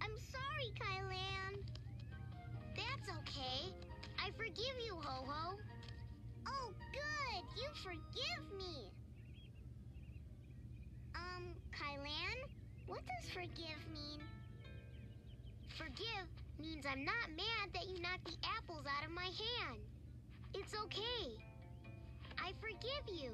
I'm sorry, Kai-Lan. That's okay. I forgive you, Ho-Ho. Oh, good. You forgive me. Um, Kai-Lan, what does forgive mean? Forgive means I'm not mad that you knocked the apples out of my hand. It's okay. I forgive you.